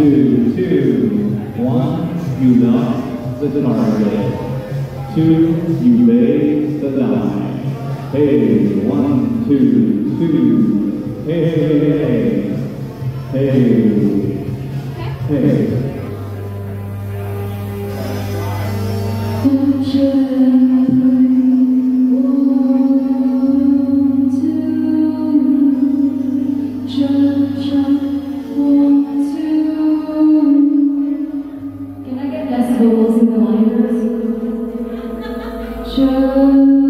two, two. One, you knock the target. Two, you base the die. Hey, one, two, two. Hey, hey, hey, hey. Verse?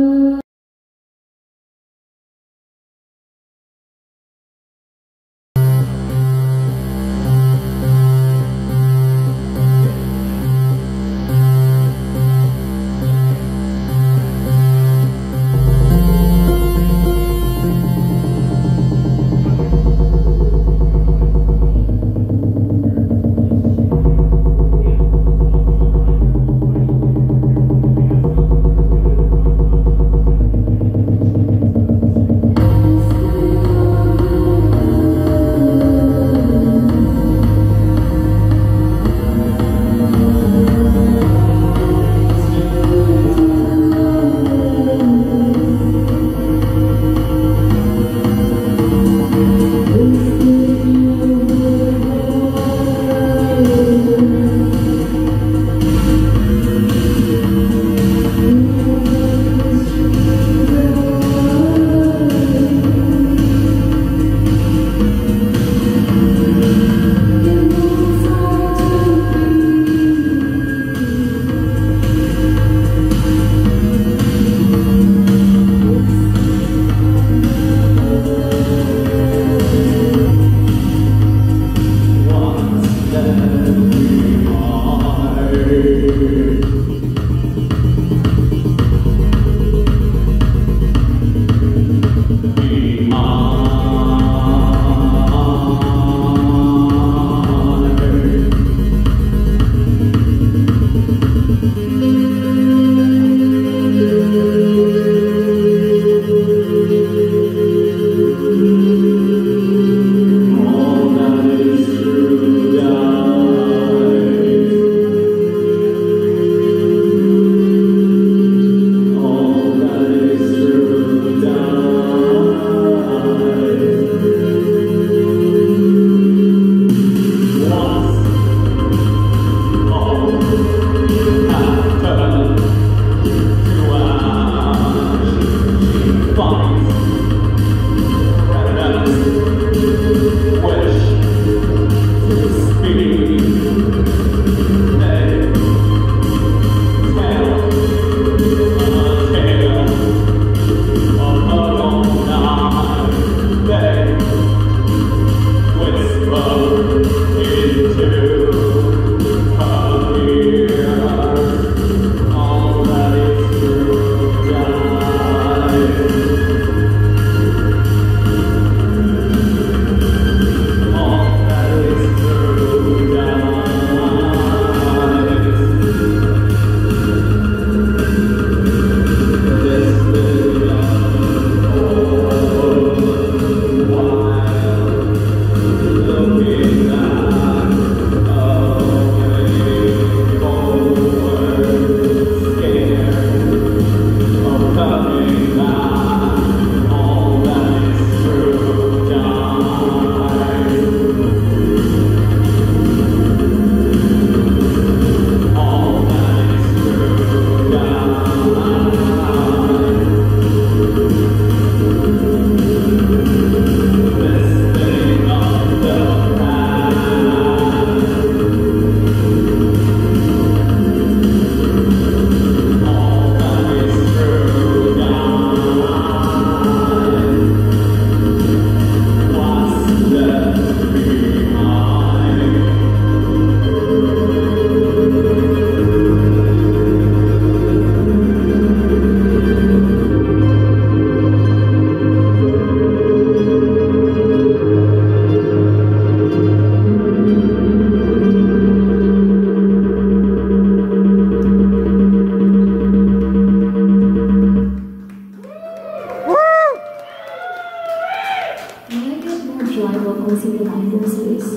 valuable space.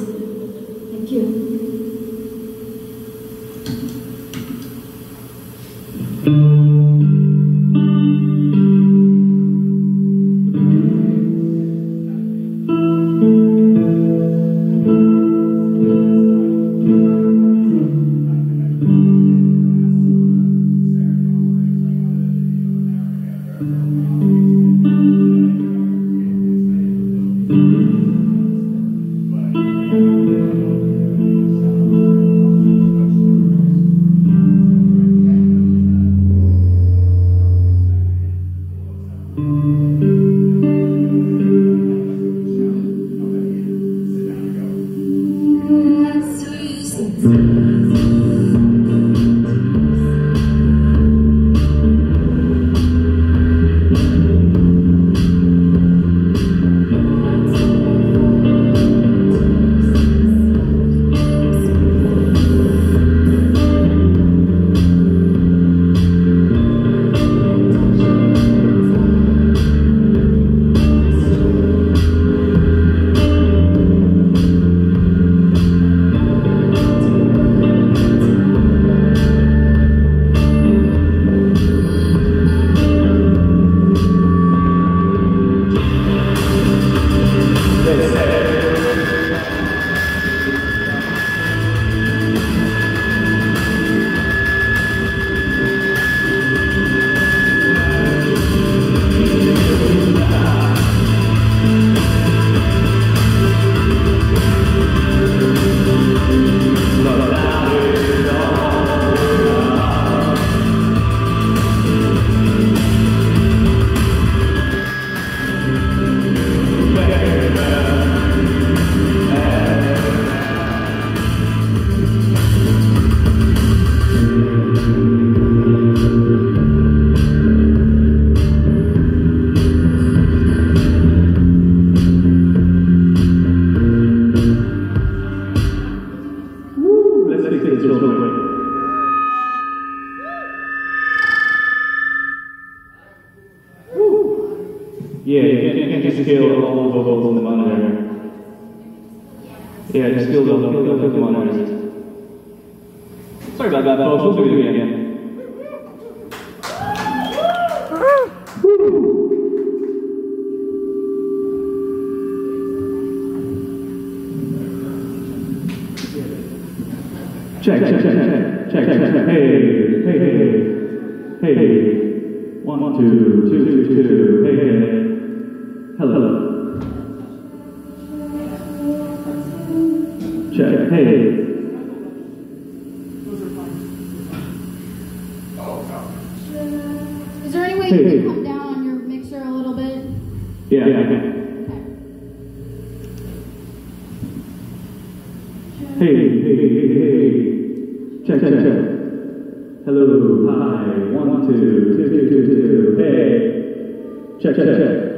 Thank you. Yeah, just feel the, feel the, feel the monitors. Sorry about that, folks. We'll do it again. Check, check, check, check, check, check, check. Hey, hey, hey, hey, hey. One, two, two, two, two. Hey, hey, hey. Hello. Way you can come down on your mixer a little bit? Yeah, yeah, yeah. Hey, hey, hey, hey, hey. Check, check, check. Hello, hi. One, two, two, two, two, two. Hey. Check, check, check.